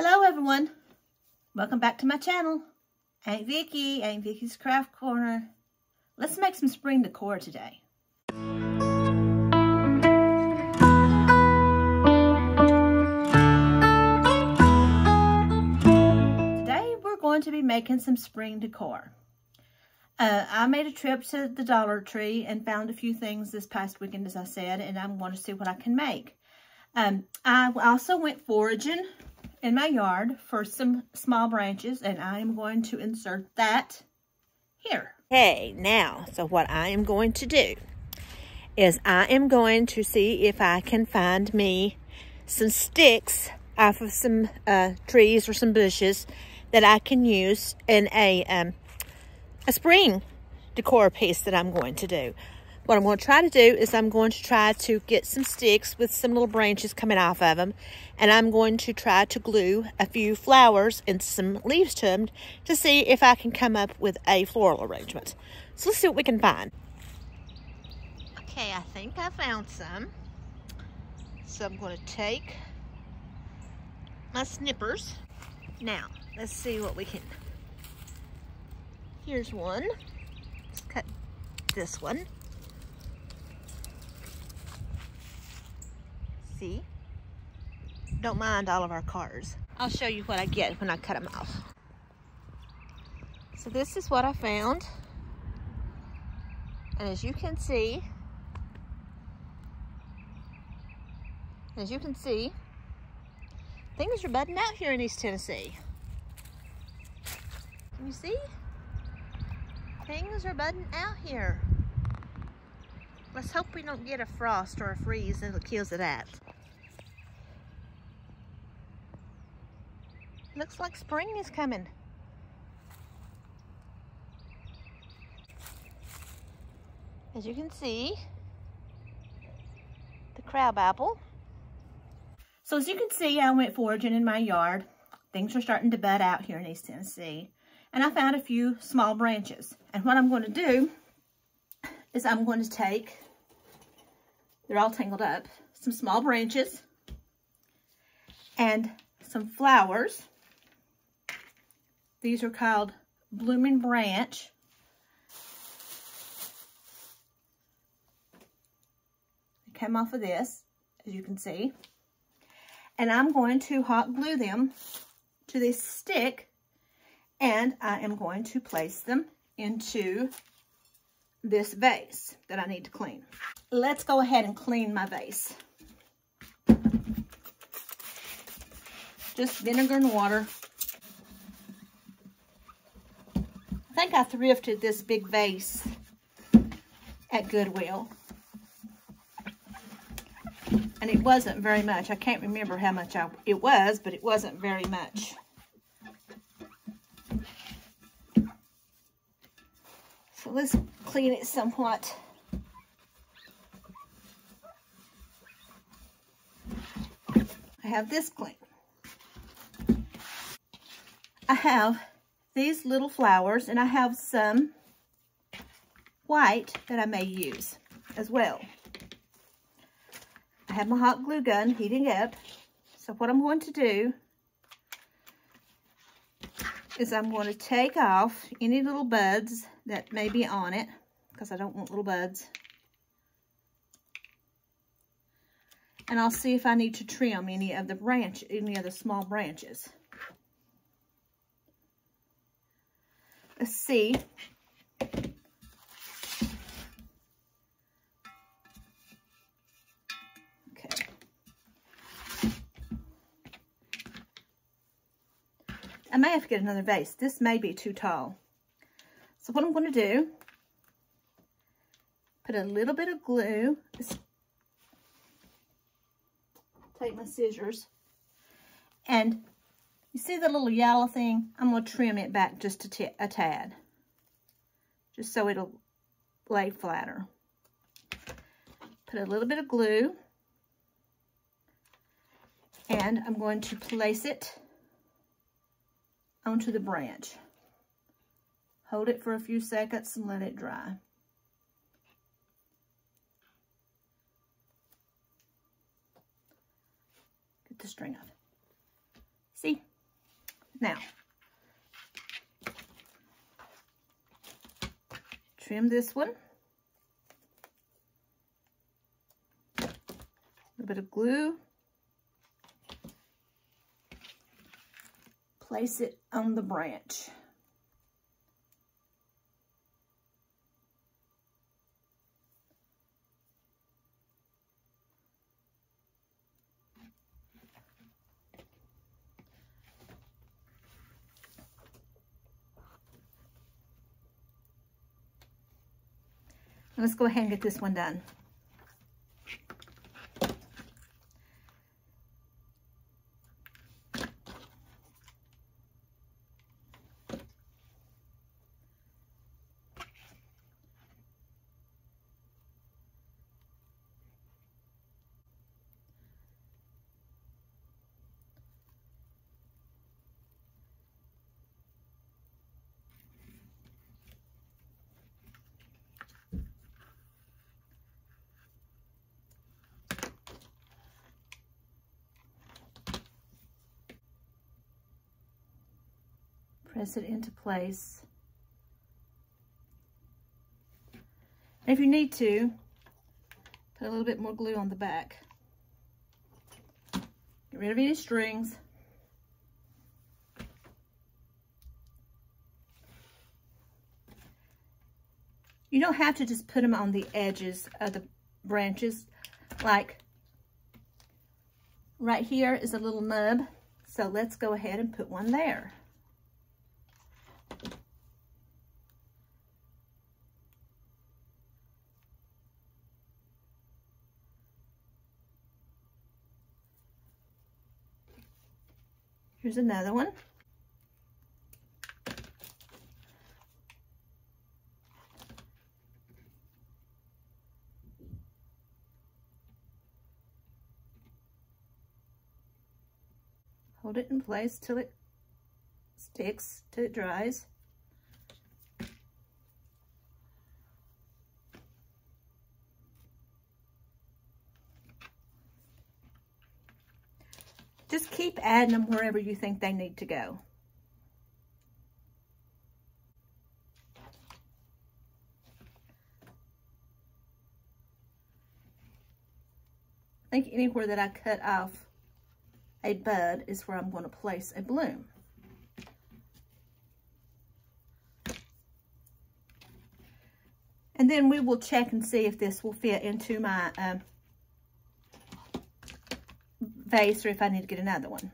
Hello everyone. Welcome back to my channel. Aunt Vickie, Aunt Vickie's Craft Corner. Let's make some spring decor today. Today we're going to be making some spring decor. Uh, I made a trip to the Dollar Tree and found a few things this past weekend, as I said, and I'm going to see what I can make. Um, I also went foraging in my yard for some small branches, and I am going to insert that here. Okay, now, so what I am going to do is I am going to see if I can find me some sticks off of some uh, trees or some bushes that I can use in a, um, a spring decor piece that I'm going to do. What I'm going to try to do is I'm going to try to get some sticks with some little branches coming off of them. And I'm going to try to glue a few flowers and some leaves to them to see if I can come up with a floral arrangement. So let's see what we can find. Okay, I think I found some. So I'm going to take my snippers. Now, let's see what we can... Here's one. Let's cut this one. See. Don't mind all of our cars. I'll show you what I get when I cut them off. So this is what I found. And as you can see, as you can see, things are budding out here in East Tennessee. Can you see? Things are budding out here. Let's hope we don't get a frost or a freeze that kills it out. Looks like spring is coming. As you can see, the crabapple. So as you can see, I went foraging in my yard. Things are starting to bud out here in East Tennessee. And I found a few small branches. And what I'm going to do is I'm going to take, they're all tangled up, some small branches and some flowers. These are called Blooming Branch. They came off of this, as you can see. And I'm going to hot glue them to this stick and I am going to place them into this vase that I need to clean. Let's go ahead and clean my vase. Just vinegar and water. I think I thrifted this big vase at Goodwill. And it wasn't very much. I can't remember how much I, it was, but it wasn't very much. So let's clean it somewhat. I have this clean. I have these little flowers and I have some white that I may use as well. I have my hot glue gun heating up. So what I'm going to do is I'm going to take off any little buds that may be on it because I don't want little buds. And I'll see if I need to trim any of the branch, any of the small branches. Let's see. Okay. I may have to get another vase. This may be too tall. So what I'm going to do, put a little bit of glue, take my scissors, and you see the little yellow thing? I'm going to trim it back just a, a tad, just so it'll lay flatter. Put a little bit of glue, and I'm going to place it onto the branch. Hold it for a few seconds and let it dry. Get the string off. See? Now, trim this one. A bit of glue. Place it on the branch. Let's go ahead and get this one done. Press it into place. If you need to, put a little bit more glue on the back. Get rid of any strings. You don't have to just put them on the edges of the branches. Like right here is a little nub. So let's go ahead and put one there. Here's another one. Hold it in place till it sticks, till it dries. Just keep adding them wherever you think they need to go. I think anywhere that I cut off a bud is where I'm going to place a bloom. And then we will check and see if this will fit into my um, vase or if I need to get another one.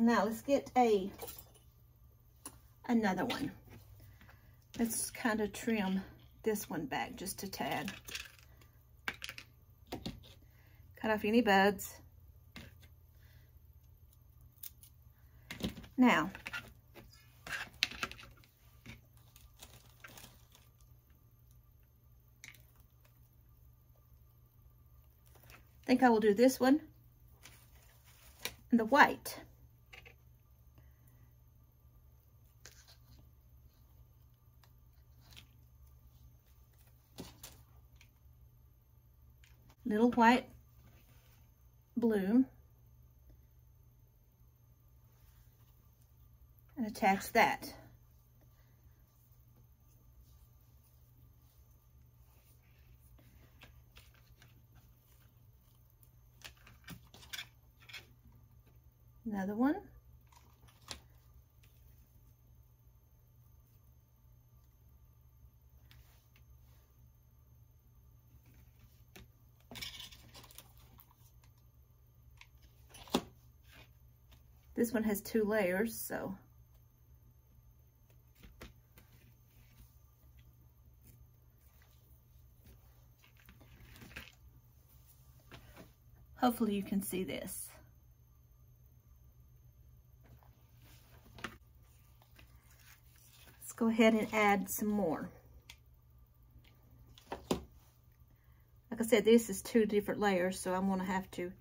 Now let's get a another one. Let's kind of trim this one back just a tad. Cut off any buds. Now, I think I will do this one and the white. Little white bloom and attach that. Another one. This one has two layers, so. Hopefully you can see this. Let's go ahead and add some more. Like I said, this is two different layers, so I'm going to have to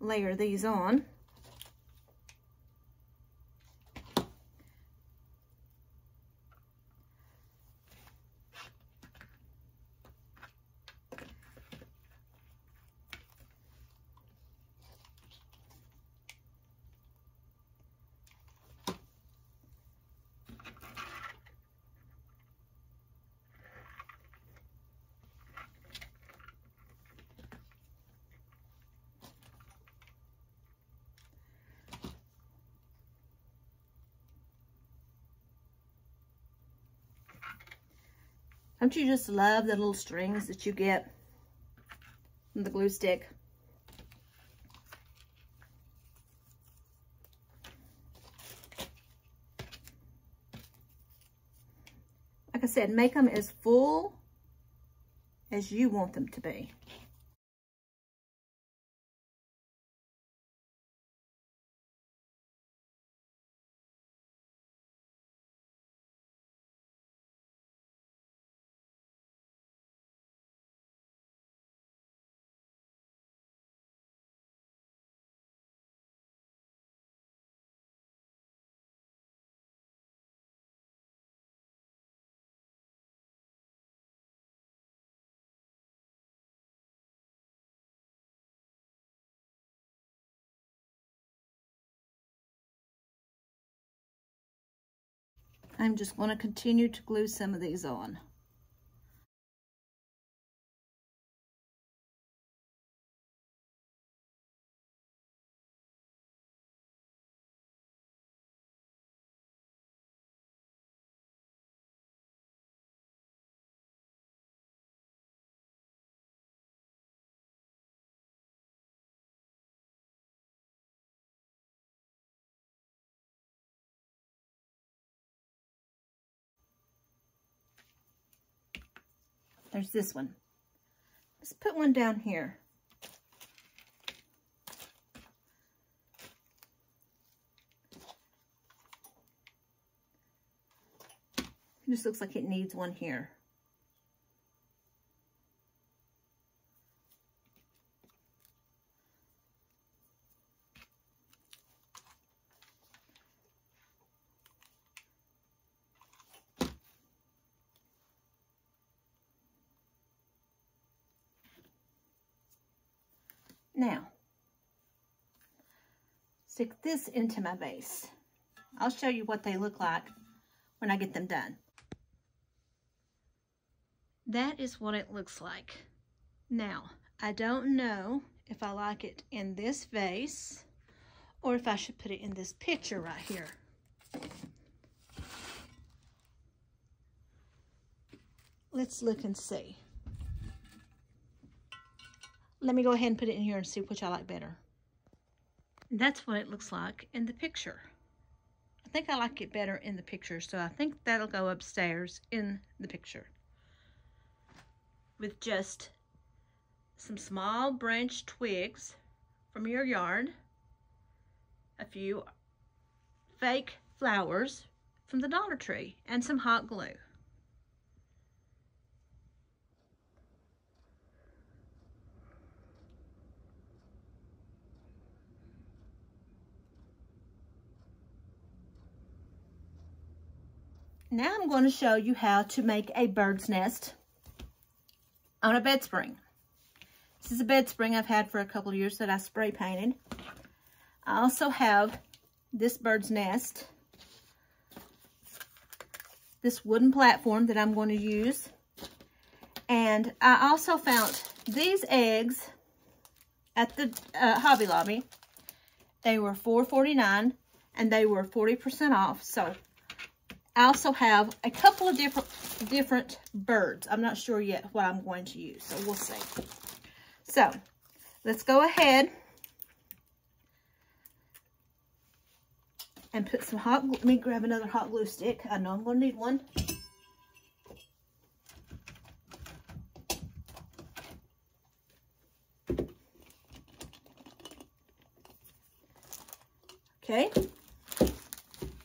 layer these on. Don't you just love the little strings that you get from the glue stick? Like I said, make them as full as you want them to be. I'm just going to continue to glue some of these on. There's this one. Let's put one down here. It just looks like it needs one here. Now, stick this into my vase. I'll show you what they look like when I get them done. That is what it looks like. Now, I don't know if I like it in this vase or if I should put it in this picture right here. Let's look and see. Let me go ahead and put it in here and see which I like better. That's what it looks like in the picture. I think I like it better in the picture, so I think that'll go upstairs in the picture. With just some small branch twigs from your yard, a few fake flowers from the Dollar Tree, and some hot glue. Now I'm going to show you how to make a bird's nest on a bed spring. This is a bed spring I've had for a couple years that I spray painted. I also have this bird's nest, this wooden platform that I'm going to use. And I also found these eggs at the uh, Hobby Lobby. They were $4.49 and they were 40% off. So I also have a couple of different different birds. I'm not sure yet what I'm going to use, so we'll see. So, let's go ahead and put some hot, let me grab another hot glue stick. I know I'm going to need one. Okay.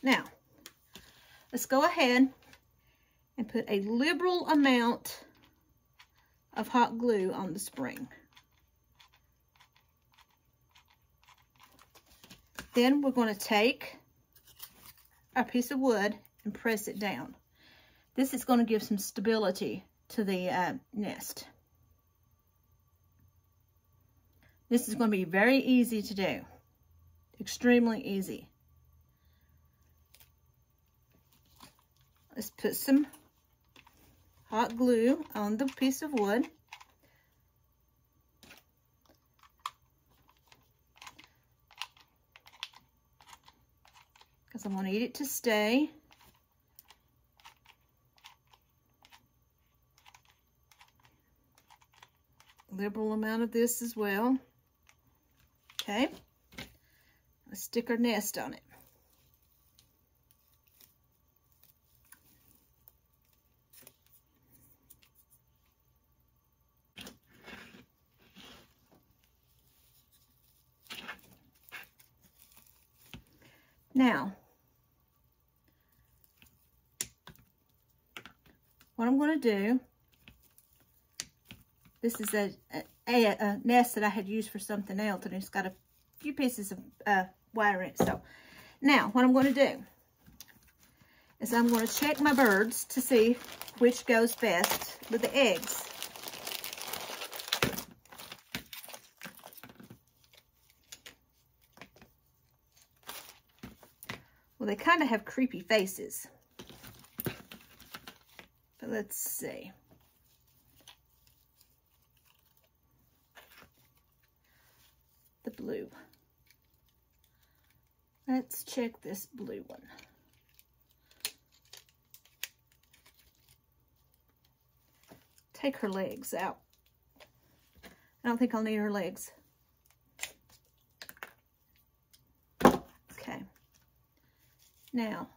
Now, let's go ahead and put a liberal amount of hot glue on the spring. Then we're going to take our piece of wood and press it down. This is going to give some stability to the uh, nest. This is going to be very easy to do. Extremely easy. Let's put some hot glue on the piece of wood. Because I'm going to need it to stay. Liberal amount of this as well. Okay. Let's stick our nest on it. Now, what I'm going to do, this is a, a, a, nest that I had used for something else, and it's got a few pieces of uh, wire in it. So, now, what I'm going to do is I'm going to check my birds to see which goes best with the eggs. Well, they kind of have creepy faces. But let's see. The blue. Let's check this blue one. Take her legs out. I don't think I'll need her legs. Now,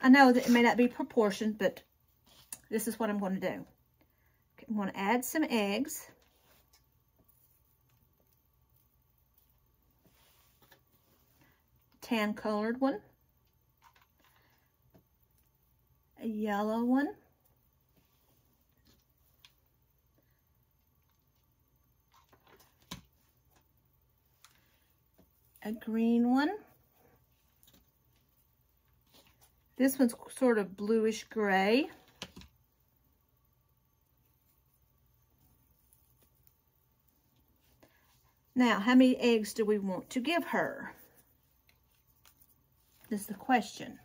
I know that it may not be proportioned, but this is what I'm going to do. I'm going to add some eggs. Tan colored one. A yellow one. A green one. This one's sort of bluish gray. Now, how many eggs do we want to give her? Is the question.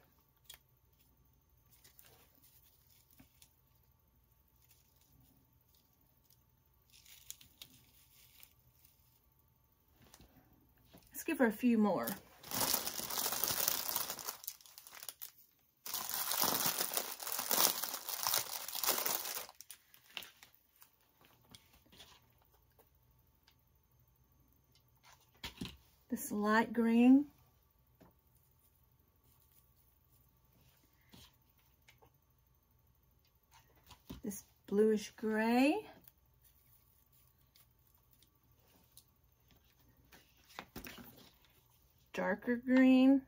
Let's give her a few more. This light green. This bluish gray. Darker green.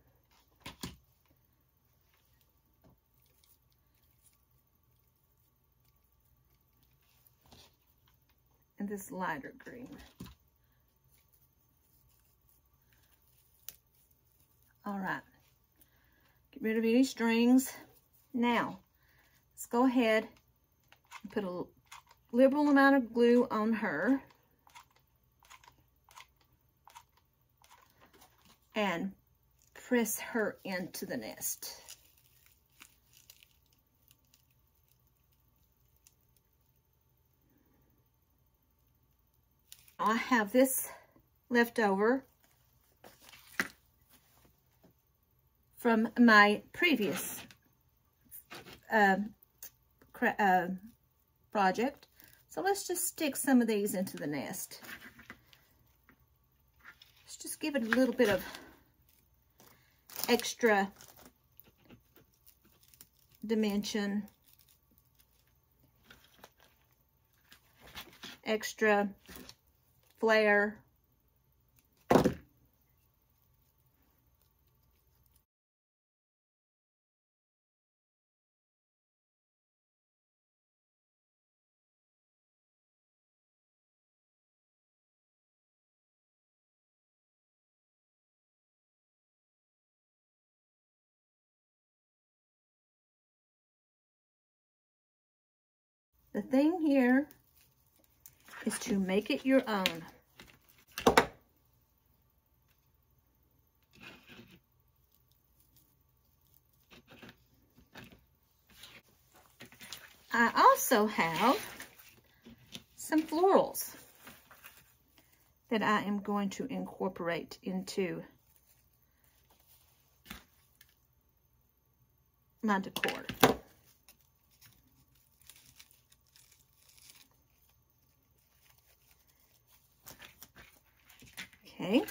And this lighter green. All right. Get rid of any strings. Now, let's go ahead and put a liberal amount of glue on her. And press her into the nest. I have this left over from my previous uh, uh, project. So let's just stick some of these into the nest. Just give it a little bit of extra dimension, extra flare. The thing here is to make it your own. I also have some florals that I am going to incorporate into my decor. Okay,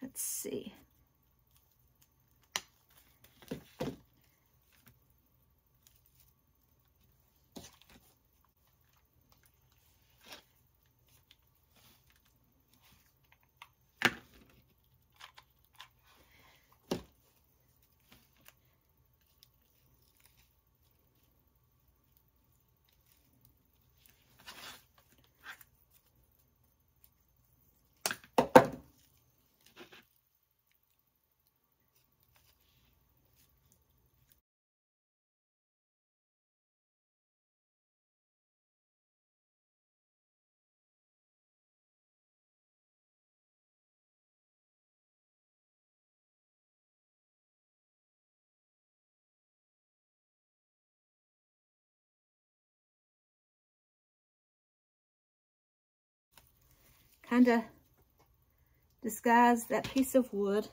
let's see. Kind of disguise that piece of wood.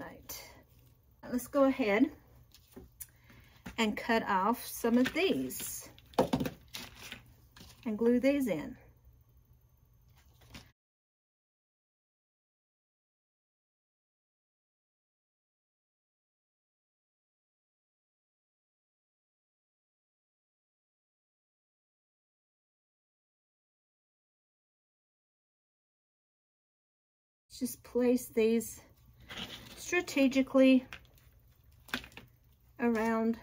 Right, let's go ahead and cut off some of these and glue these in. Just place these strategically around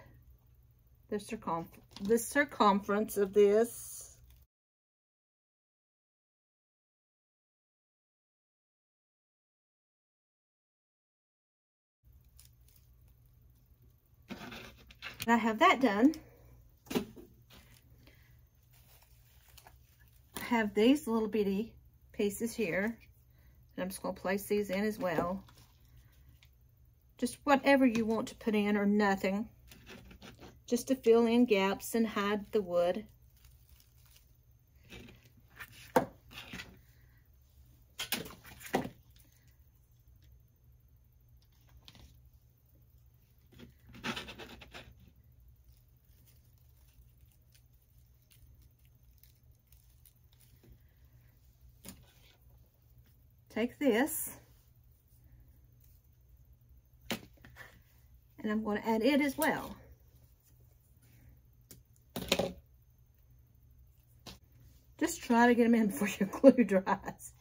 the, circumf the circumference of this. I have that done. I have these little bitty pieces here. And I'm just going to place these in as well just whatever you want to put in or nothing. Just to fill in gaps and hide the wood. Take this and I'm going to add it as well. Just try to get them in before your glue dries.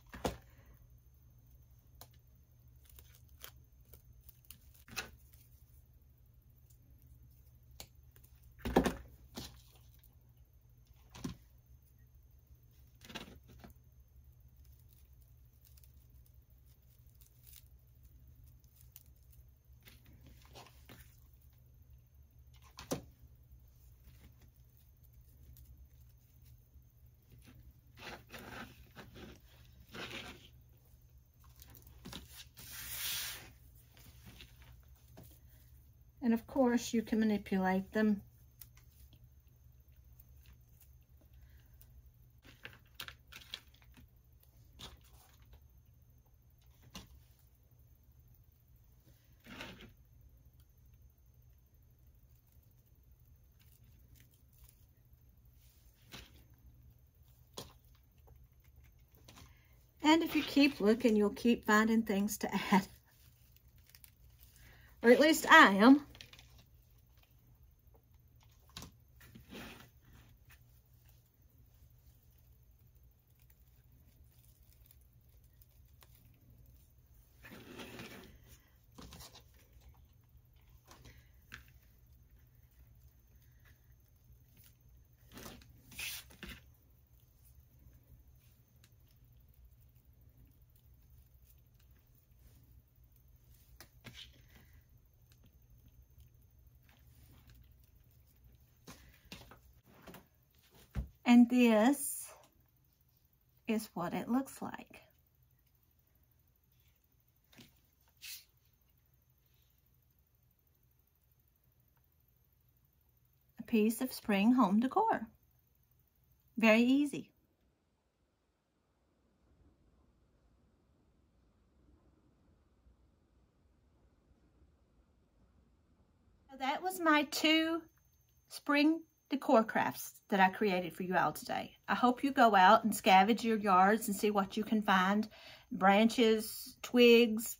And of course you can manipulate them. And if you keep looking, you'll keep finding things to add. Or at least I am. And this is what it looks like. A piece of spring home decor. Very easy. that was my two spring decor crafts that I created for you all today. I hope you go out and scavenge your yards and see what you can find. Branches, twigs,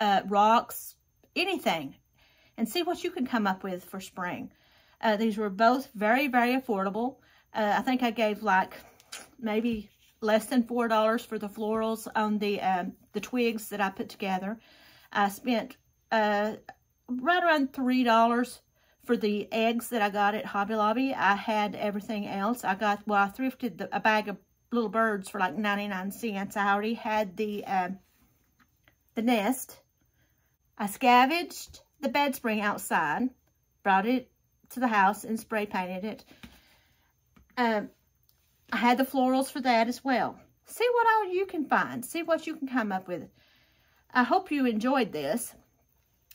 uh, rocks, anything. And see what you can come up with for spring. Uh, these were both very, very affordable. Uh, I think I gave like maybe less than $4 for the florals on the, um, the twigs that I put together. I spent uh, right around $3 for the eggs that I got at Hobby Lobby. I had everything else. I got, well, I thrifted the, a bag of little birds for like 99 cents. I already had the, uh, the nest. I scavenged the bed spring outside, brought it to the house and spray painted it. Um, I had the florals for that as well. See what all you can find. See what you can come up with. I hope you enjoyed this.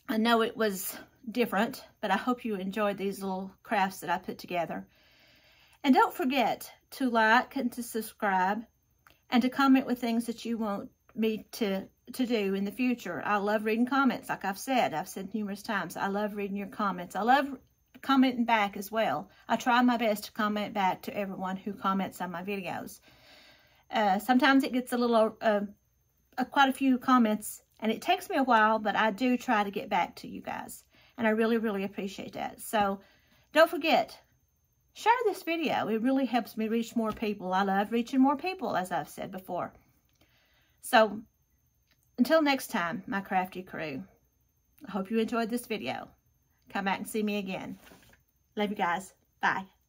I know it was different, but I hope you enjoyed these little crafts that I put together. And don't forget to like and to subscribe and to comment with things that you want me to, to do in the future. I love reading comments, like I've said. I've said numerous times. I love reading your comments. I love commenting back as well. I try my best to comment back to everyone who comments on my videos. Uh, sometimes it gets a little, uh, uh, quite a few comments, and it takes me a while, but I do try to get back to you guys. And I really, really appreciate that. So don't forget, share this video. It really helps me reach more people. I love reaching more people, as I've said before. So until next time, my crafty crew, I hope you enjoyed this video. Come back and see me again. Love you guys. Bye.